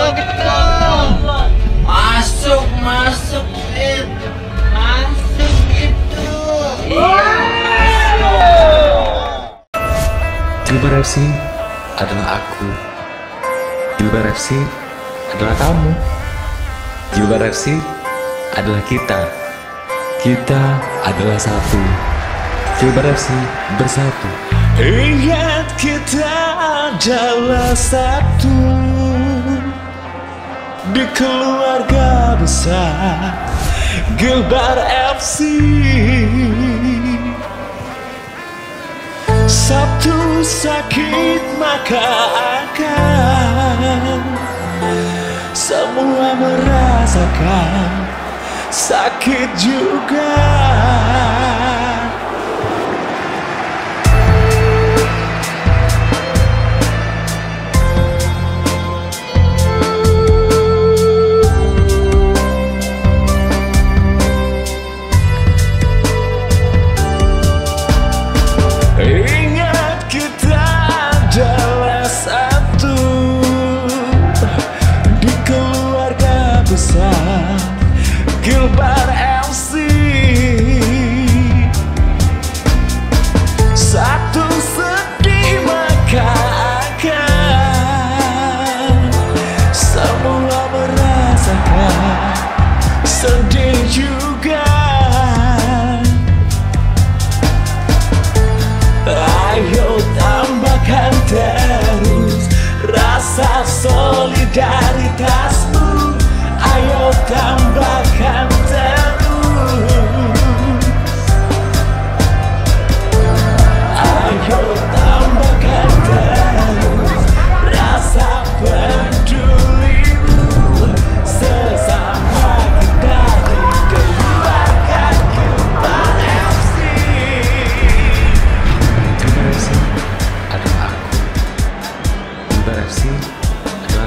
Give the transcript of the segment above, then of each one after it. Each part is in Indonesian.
masuk masuk masuk masuk itu Jilbar FC adalah aku. Jilbar FC adalah kamu. Jilbar FC adalah kita. Kita adalah satu. Jilbar FC bersatu. Ingat kita adalah satu. Di keluarga besar Gilbar FC Sabtu sakit maka akan Semua merasakan Sakit juga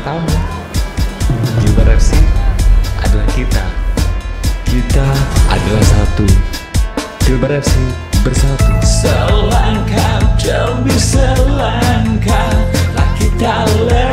kamu Gilbert ya. FC adalah kita. Kita adalah satu. Gilbert FC bersatu. Selangkah jauh bisa langkah. Lah kita lelah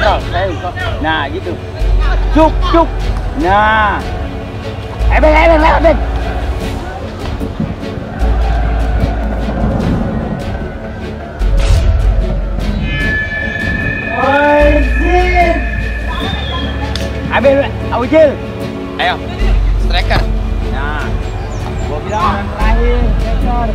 Kontrol, kontrol. Saya kok. Nah, gitu. Cuk, cuk. Nah. Eh, Beng, eh, Beng, lewat, Beng. Ujil. Ambil, Ujil. ayo striker Nah, gua bilang yang terakhir, Cekor.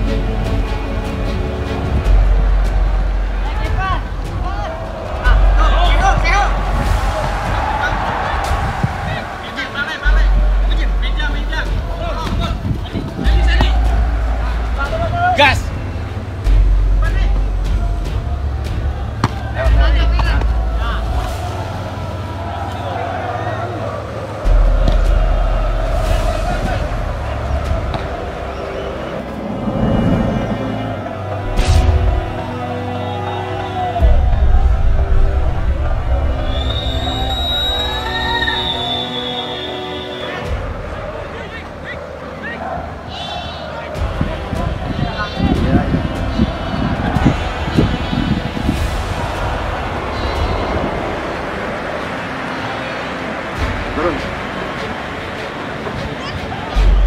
Turun.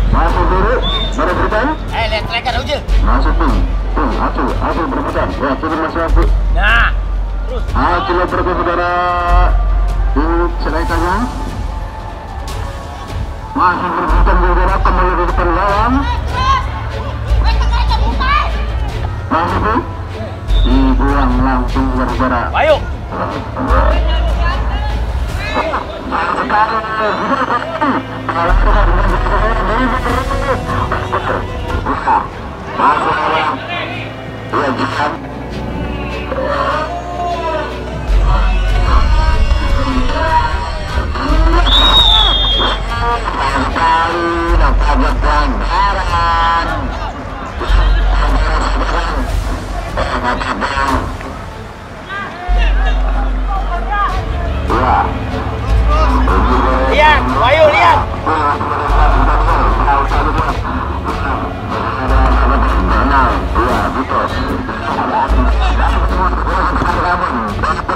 Masuk dulu, berebutan. Eh, lihat striker Ujil. Masuk pun. Pun, Acil, Acil berebutan. Ya, masih masuk. Nah, Acil pergi saudara. Ini strikernya. Masih berebutan saudara kembali di depan lawan. Masuk pun. Dibuang langsung saudara. ayo. Yeah. Lihat, ayo lihat. Ah!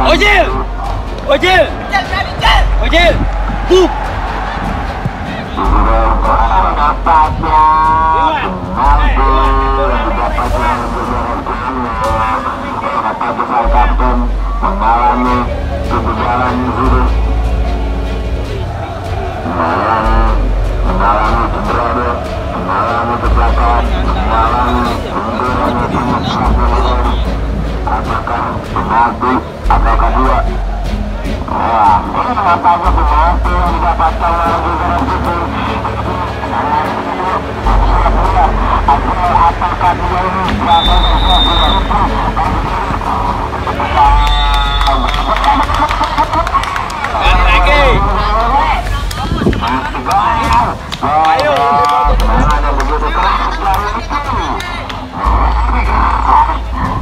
Ojil! Ojil! Ojil! Mengalami apakah mengatus ataukah dua Wah, ini kenapa aku mengatur didapatkan lagi dalam situ Atau apakah dia ini berapa Ayo, ayo ayo ayo ayo?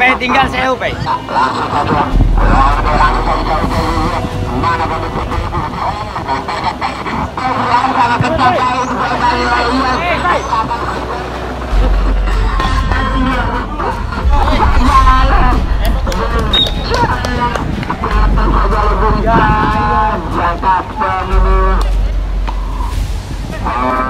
Pe, tinggal saya, Pe. Eh,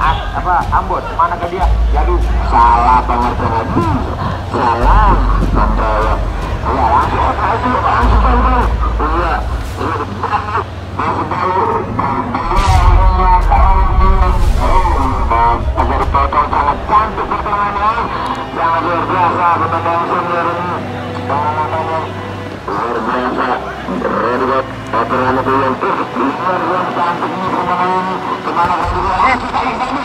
apa Ambon? Mana ke dia? Jadi salah pengertian. Hmm, salah. Kontrol. Iya, langsung langsung langsung langsung. Iya, tahu.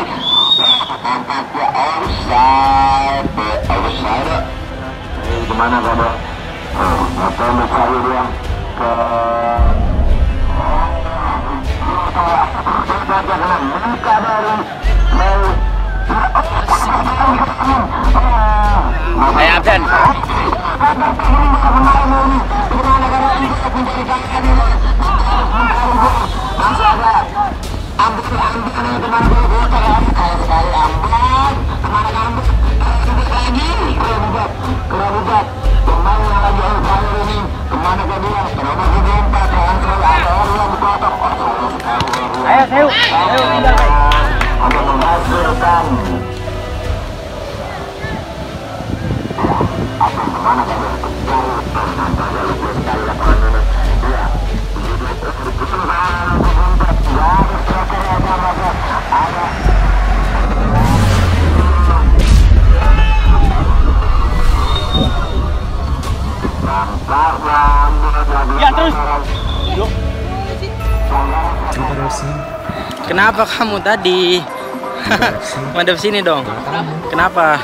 Agar potong sangat cantik potongannya. Sangat luar biasa potong senior ini. Potongannya luar biasa. Keren banget. Potongan itu yang luar biasa cantik ini potongan ini. Ke mana juga? Eh, kita lihat ini. Ke mana yang mencari dia ke Baca kena muka dari Mel. Ayo, Absen. Ayo. Ayo, Pe. Untuk menghasilkan apa yang ke mana kan Ya, terus. Resi, Kenapa kamu tadi? Madep sini dong. Kenapa?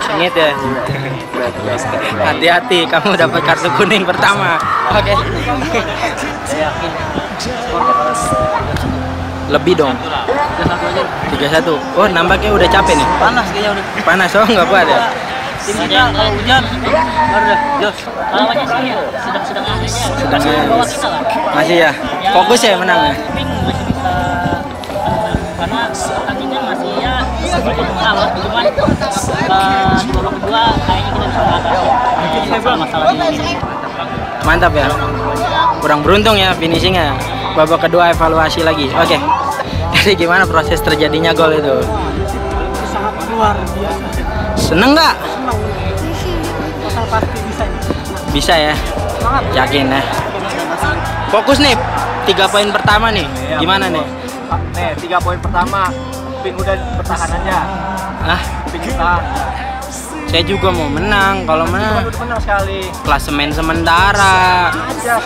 Sengit ya. Hati-hati, kamu dapat kartu kuning pertama. Oke. Lebih dong. 31. Oh, nampaknya udah capek nih. Panas kayaknya udah. Panas oh nggak kuat ya. Tim kita kalau hujan baru dah jos. Lawannya sih sedang-sedang akhirnya. Sedang Masih di bawah kita lah. Masih ya. Fokus ya menang ya. Masih bisa karena pertandingan masih ya sedikit mengalah cuman ke babak kedua kayaknya kita bisa mengatasi masalah-masalah ini. Mantap ya. Kurang beruntung ya finishingnya. Babak kedua evaluasi lagi. Oke. Jadi gimana proses terjadinya gol itu? Sangat luar biasa. Seneng nggak? Bisa. Bisa ya. Yakin ya. Fokus nih. Tiga poin pertama nih. Gimana nih? Nih, tiga poin pertama. Ping udah pertahanannya. Ah, Ping bertahan. saya juga mau menang. Kalau menang menang sekali. klasemen sementara. Aja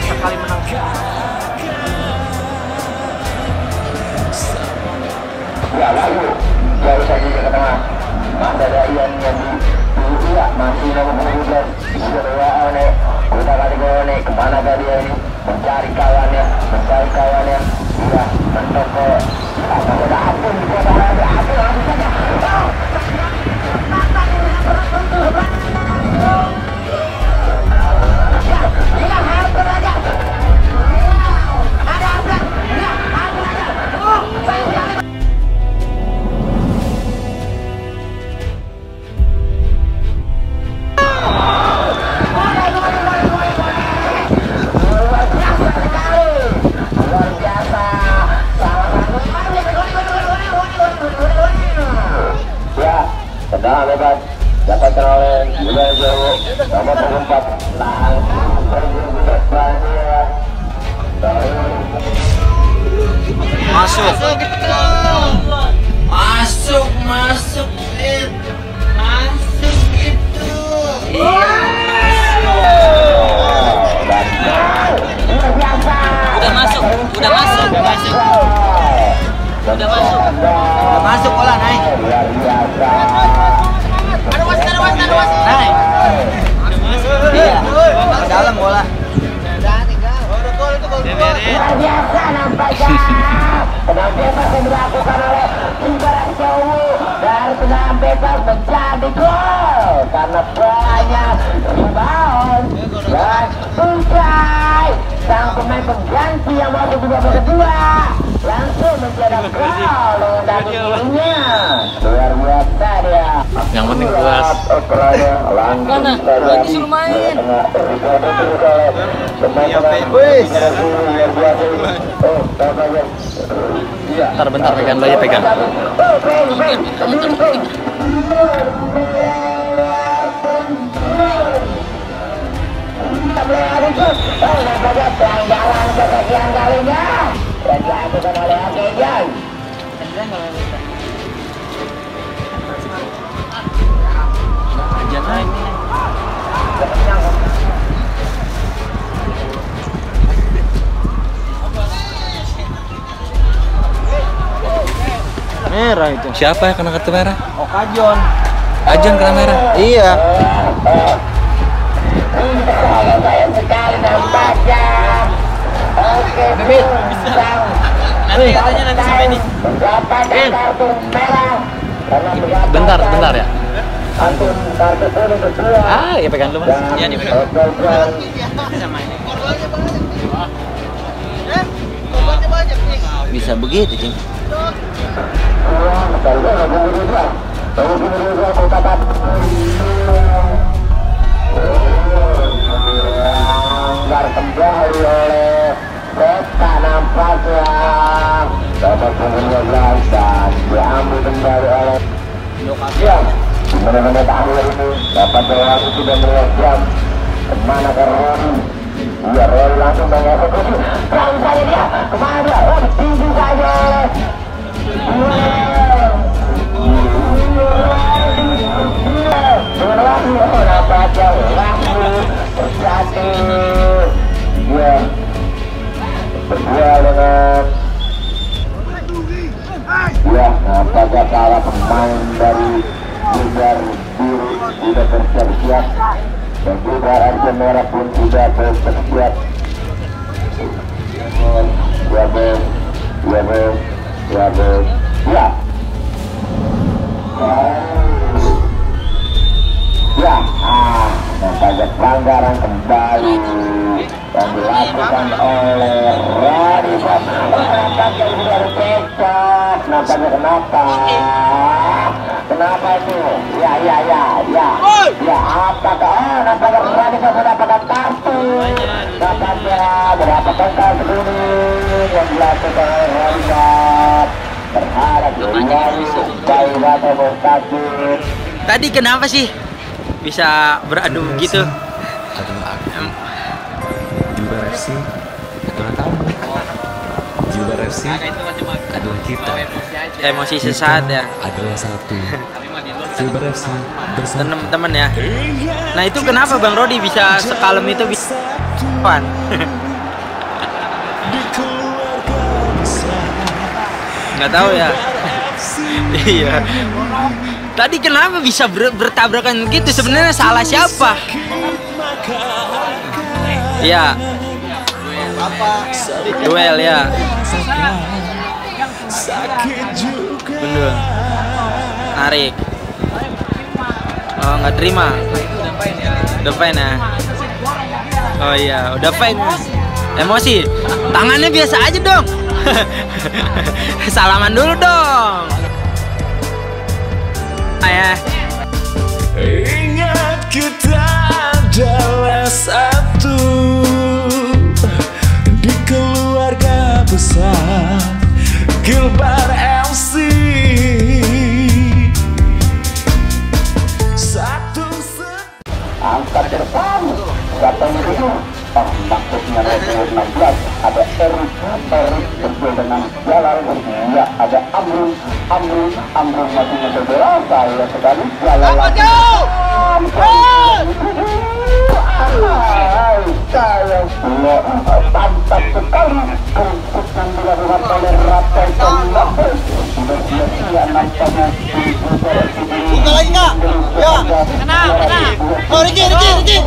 sekali menang. Ya lalu Tenang bebas yang dilakukan oleh Ibarat Jawu dari tenang bebas menjadi gol. Karena banyak rebound dan usai sang pemain pengganti yang masuk di babak kedua langsung mencetak gol dengan daki kirinya luar biasa dia Yang penting puas. Mana? Lagi suruh main. Bentar, bentar, pegang dulu ya, pegang. Pelanggaran kesekian kalinya dan dilakukan oleh Merah itu. Siapa yang kena kartu merah? Okajon. Ajan kena merah. Iya. Oke. Nanti katanya nanti sampai di. Bentar, bentar ya. Ah, ya pegang dulu mas. Iya dipegang. Sama ini. Bisa begitu, Cing. Kembali oleh nampaknya Dapat punggung 12 dan diambil kembali oleh Ya, benar-benar akhir ini dapat doang sudah melihat jam ke mana ke Roni Iya, Roni langsung mengeksekusi Langsung saja dia, ke mana dia? Oh, ditinju saja oleh Berdua dengan Ya, nampaknya para pemain dari Bubar Biru sudah bersiap-siap. Dan juga Arjen Merah pun sudah bersiap-siap Ya bos, ya bos, ya bos, ya. Ya, ah, nampaknya pelanggaran kembali yang dilakukan oleh Rani nampaknya ini dari Pecah. Nampaknya kenapa? Kenapa itu? Ya, ya, ya, ya. Ya, apakah? Oh, nampaknya Rani mendapatkan kartu. Nampaknya mendapatkan kartu kuning yang dilakukan oleh Rani Bob. Terhadap Rani Bayi Mustaqim. Tadi kenapa sih bisa beradu gitu? Aku. Juara FC adalah kamu. Juara FC adalah kita. Emosi sesaat ya. Adalah satu. Juara FC bersama. Teman-teman ya. Nah itu kenapa Bang Rodi bisa sekalem itu bisa Pan? Nggak tahu ya. iya. Tadi kenapa bisa ber- bertabrakan gitu? Sebenarnya salah siapa? Iya. Duel ya. Bener. Narik. Oh nggak terima. Udah fine ya. Oh iya, udah fine. Emosi. Tangannya biasa aja dong. Salaman dulu dong. Ayah. Ingat kita adalah satu Di keluarga besar Gilbar MC Satu se- Angkat depan. Siapa yang oh maksudnya nomor 16 ada Erik Erik berduel dengan Jalal ya ada Amrun Amrun Amrun masih cedera saya sekali Jalal Hai, saya pula mantap sekali kerupuk yang dilakukan oleh Rafael Fernandes sudah sia-sia nampaknya buka lagi kak. Ya. Kena kena. Oh Riki Riki Riki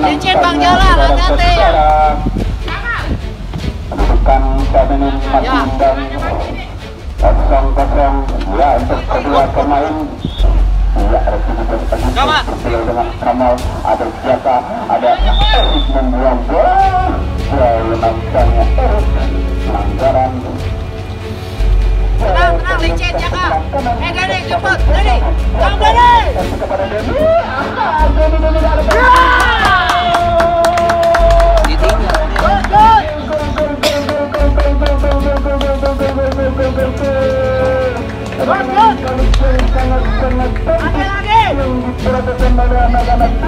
Cincin Bang hati-hati undang kosong kosong. Ya untuk kedua pemain. ya ada Kamal ada Jaka ada Erik membuang bola lalu nampaknya Erik pelanggaran Tenang, tenang, licin, Jaka. Eh, Dede, cepet, Dede. Bang Dede. kepada Denny ah Denny Denny ada Ambil lagi.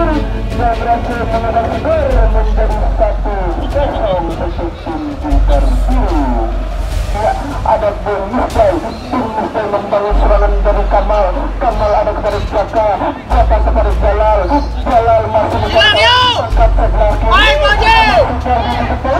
ada Bung Musai Bung Musai membangun serangan dari Kamal Kamal ada kepada Jaka Jaka kepada Jalal Jalal masih yuk. Main, Moji. Tenang.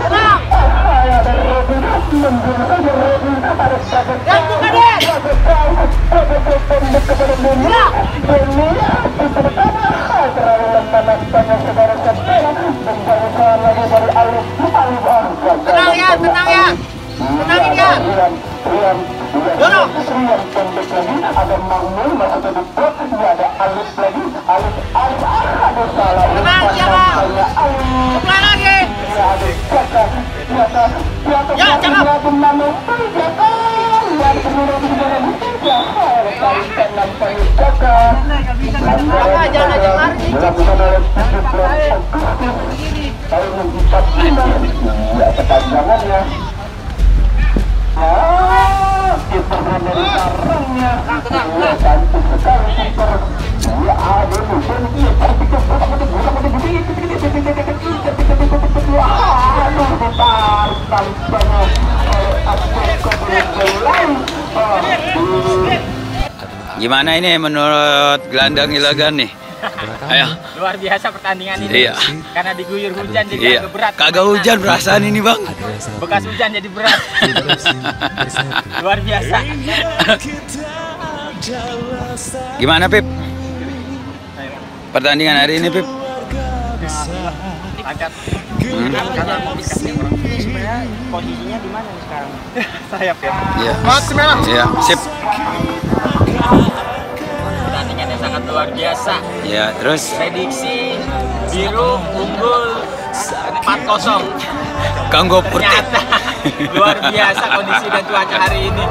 Gimana ini menurut gelandang Ilagan nih? Ayo. Luar biasa pertandingan ini. Iya. Karena diguyur hujan jadi Iya. agak berat. Kagak hujan perasaan ini, Bang. Bekas hujan jadi berat. Luar biasa. Gimana, Pip? Pertandingan hari ini, Pip? Agak Hmm? karena ini sebenarnya posisinya di mana nih sekarang? Sayap ya. Iya. Iya, sip. Pertandingannya sangat luar biasa. Ya, terus Prediksi biru unggul 4-0. Kanggo. Ternyata luar biasa kondisi dan cuaca hari ini.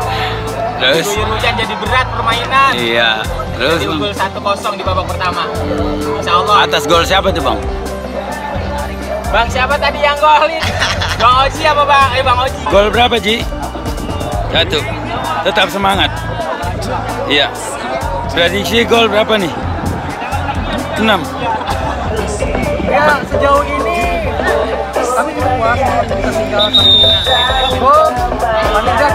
Terus hujan jadi berat permainan. iya. Terus Jadi unggul 1-0 di babak pertama. Insya Allah. atas gol siapa tuh, Bang? Bang siapa tadi yang golin? Bang Oji apa Bang? Eh Bang Oji. Gol berapa, Ji? Satu. Tetap semangat. Iya. Prediksi gol berapa nih? 6. Ya sejauh ini kami puas tertinggal satu gol. Balik dia.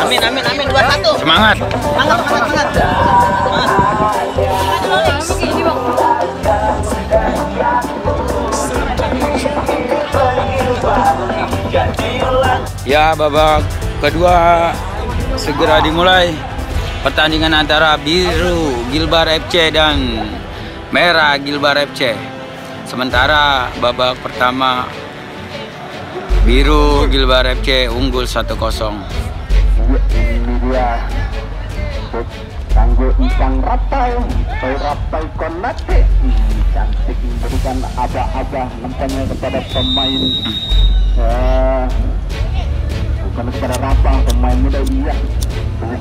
Amin amin amin dua satu. Semangat. Semangat semangat semangat. Ya, babak kedua segera dimulai. Pertandingan antara biru Gilbar FC dan merah Gilbar FC. Sementara babak pertama biru Gilbar FC unggul 1-0. ini dia Konate Hmm, Cantik memberikan aba-aba nampaknya kepada pemain eh, Bukan kepada Rapang, pemain muda iya.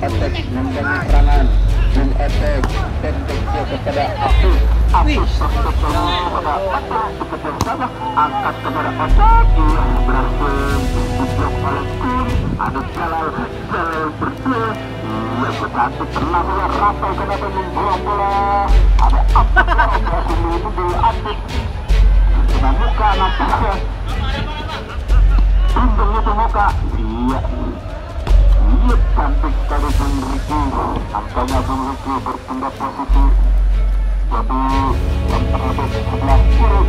Etek nendang serangan Bung Etek kepada Otak dikejar sana angkat kepada Otak iya berhasil diblok oleh Kun ada Jalal Jalal berdua. Iya Rafael kenapa bola. Ada berhasil melindungi sudah muka nampaknya Itu muka iya Iya cantik sekali Bung Riki Tampaknya Bung Riki berpindah posisi Jadi yang terlebih sebelah kiri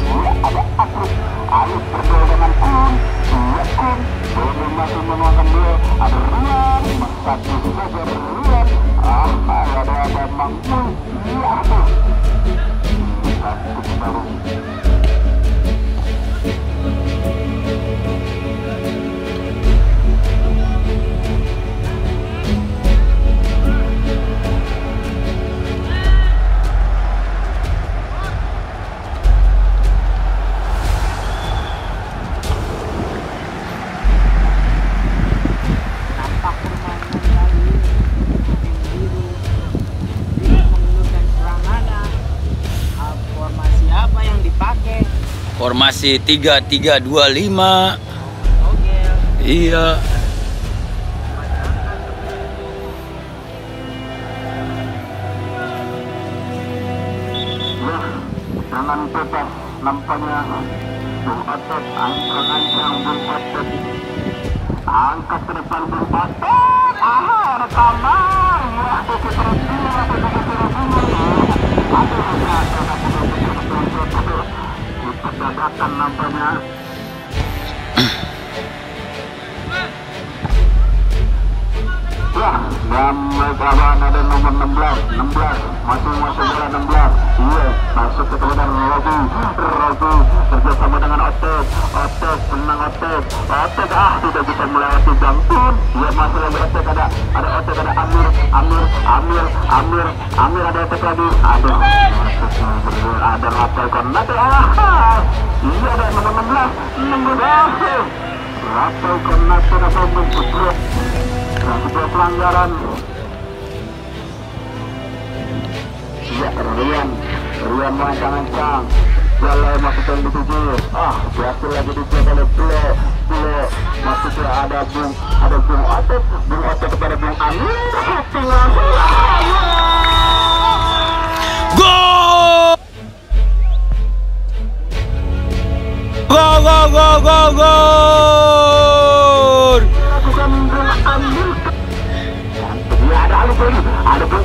Iya ada Afrik Alif berdua dengan Kun Iya Kun Bumi masih menuangkan dia Ada Rian Satu saja Rian Ah ada ada Mang Mui Iya aduh Cantik sekali Formasi 3325. oke Iya. Otek ah tidak bisa melewati Jangkun Iya, masuk lagi Otek ada Ada Otek, ada Amir Amir, Amir, Amir Amir ada Otek lagi. Berdua Ada Rafael Konate. Ah, iya ada nomor 16 16 Rafael Konate Rafael Konate sebuah pelanggaran. Ya Rian. Rian mancang-mancang Jalai masukkan di tujuh. Ah berhasil lagi dijaga oleh Bule Bule masuknya ada Bung ada Bung Otot Bung Otot kepada Bung Amir tinggal gol, gol, gol, gol! lakukan Bung ada Bung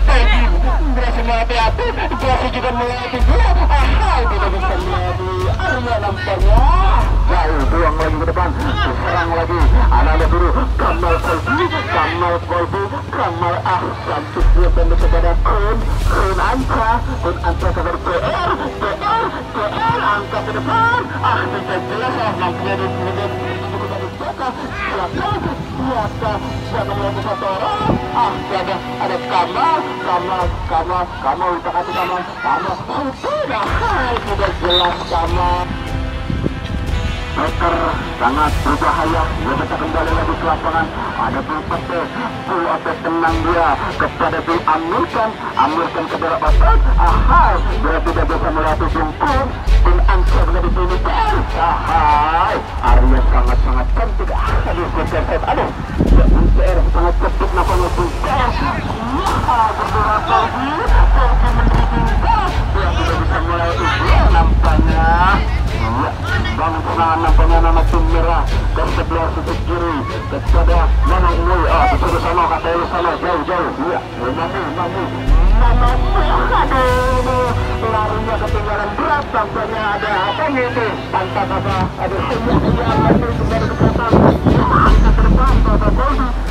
Melewati hati. Berhasil juga melewati dia Aha, tidak bisa melewati Arya nampaknya Jauh, buang lagi ke depan. Diserang lagi, anak-anak biru Kamal Kolbi, Kamal Kolbi Kamal ah, cantik dia pendek kepada Kun Kun Anca, Kun Anca kepada PR PR, PR, angka ke depan. Ah, tidak jelas. Ah, nampaknya di sini. Siapa? Siapa? Siapa? Siapa yang bisa orang? Ah, ada ada Kamal, Kamal, Kamal, Kamal, kita kasih Kamal, Kamal. Oh, tidak, hai, tidak jelas Kamal. Beker sangat berbahaya bisa kembali lagi ke lapangan ada Bung Pete Bung Otet tenang dia kepada Bung Amirkan Amirkan kepada Otet ahai dia tidak bisa melatih Bung Pun Dari sini ahai Arya sangat-sangat cantik aduh Gunter aduh Gunter sangat nampaknya Bung Pun berdua Pauji Pauji menjadi dia tidak bisa melatih dia nampaknya bangsa nampaknya nama tim merah dan sebelah sudut kiri kepada Mamang Mui ah disuruh sana kata sana jauh jauh iya Mamang aduh larinya ketinggalan berat tampaknya ada apa itu pantas apa iya iya apa kembali ke belakang angkat ke depan Baba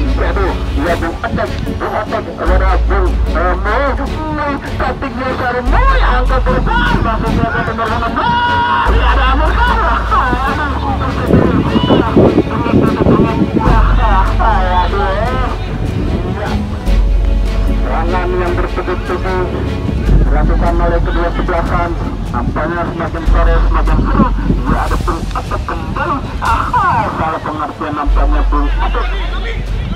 Prabu, Mau, Angka ya ada pun atap kembali? Aha salah pengertian nampaknya pun atap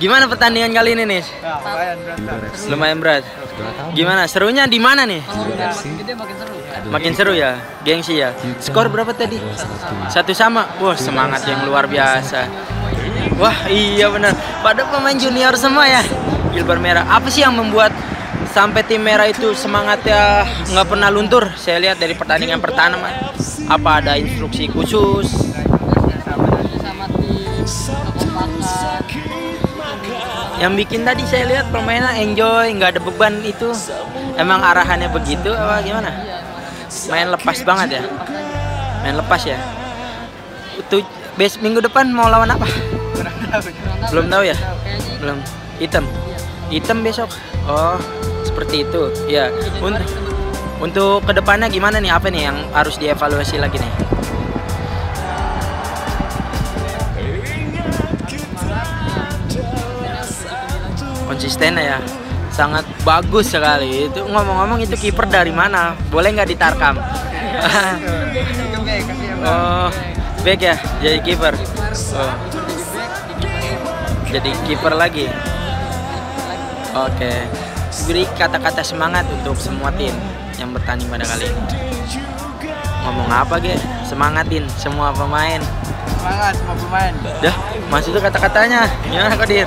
Gimana pertandingan kali ini nih? Lumayan berat. Gimana? Serunya di mana nih? Makin seru ya, gengsi ya. Skor berapa tadi? Satu sama. Wah semangat yang luar biasa. Wah iya benar. Pada pemain junior semua ya. Gilbar Merah. Apa sih yang membuat sampai tim merah itu semangatnya nggak pernah luntur? Saya lihat dari pertandingan pertama. Apa ada instruksi khusus? sama tim kekompakan Yang bikin tadi saya lihat permainan enjoy, nggak ada beban itu. Emang arahannya begitu apa gimana? Main lepas banget ya. Main lepas ya. Itu bes minggu depan mau lawan apa? Belum tahu ya? Belum. Hitam. Hitam besok. Oh, seperti itu. Ya. Untuk untuk ke depannya gimana nih? Apa nih yang harus dievaluasi lagi nih? Konsisten ya. Sangat bagus sekali. Itu ngomong-ngomong itu kiper dari mana? Boleh nggak ditarkam? Oh back ya jadi kiper. Oh. jadi kiper lagi. Oke. Beri kata-kata semangat untuk semua tim yang bertanding pada kali ini. Ngomong apa ge? Semangatin semua pemain. Semangat semua pemain. dah masih itu kata-katanya. Gimana Kodir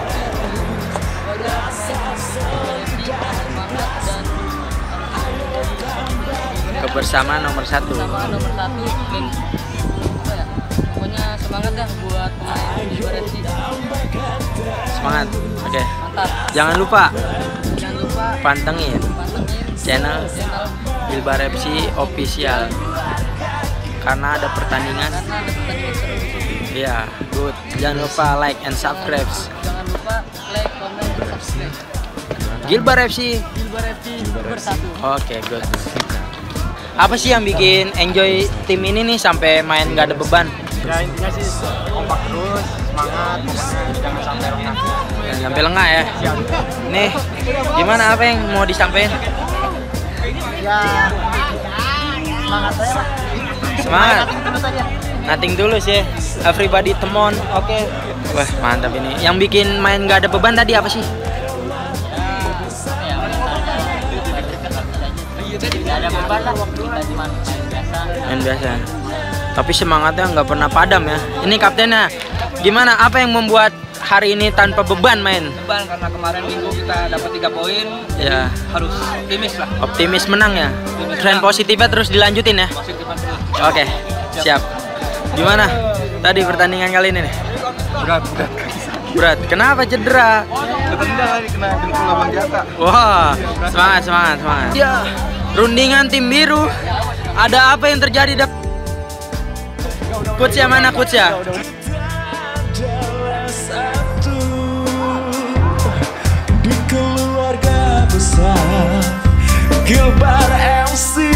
kebersamaan nomor satu. Sama nomor satu. Dan apa ya pokoknya semangat dah buat pemain luar FC semangat. Oke. Mantap. Jangan lupa jangan lupa pantengin pantengin channel channel Bilbar FC official. Karena ada pertandingan. Karena ada pertandingan seru. Di situ. ya good. Jangan lupa like and subscribe. Jangan lupa like comment subscribe. Gilbar FC Gilbar FC bersatu oke good apa sih yang bikin enjoy tim ini nih sampai main nggak ada beban? Ya intinya sih kompak terus, semangat, pokoknya jangan sampai lengah. Jangan sampai lengah ya. Nih gimana? Apa yang mau disampaikan? Ya semangat saya lah. semangat. Terus aja. Nothing tulus ya Everybody temon Oke. Wah mantap ini. Yang bikin main gak ada beban tadi apa sih? Lah kita cuma main biasa Main biasa Tapi semangatnya nggak pernah padam ya Ini kaptennya Gimana? Apa yang membuat hari ini tanpa beban main? Beban karena kemarin minggu kita dapat 3 poin, Ya harus optimis lah. Optimis menang ya Tren positifnya terus dilanjutin ya Positif terus. Oke Siap Gimana? Tadi pertandingan kali ini nih Berat, berat. Berat Kenapa cedera? Ketendang lagi kena dengkul abang jata. Wah, semangat, semangat, semangat. Ya, rundingan tim biru. Ada apa yang terjadi, Dap? Yang mana, satu di keluarga besar Gilbar MC